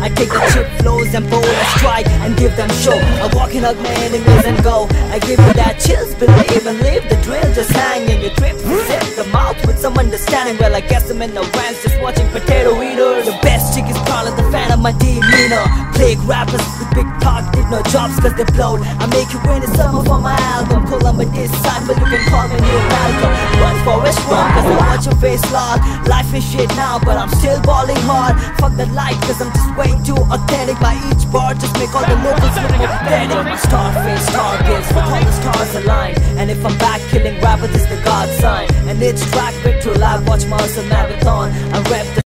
I take the chip flows and bold a strike and give them show. I walk in out my enemies and go. I give you that chills, believe and leave the drill just hanging. You trip, zip the mouth with some understanding. Well I guess I'm in the ranks just watching potato eaters The best chick is probably the fan of my demeanor. Plague rappers with big talk did no jobs cause they blowed. I make you win the summer for my album. Call on my disciple, you can call me Neil Malcolm. Run Forrest Run cause I watch your face log Life is shit now but I'm still balling hard the light cause I'm just way too authentic. By each bar just make all the locals look pathetic. Starface targets with all the stars aligned. And if I'm back killing rappers it's the God sign. And it's track victory live watch my hustle marathon. I rep the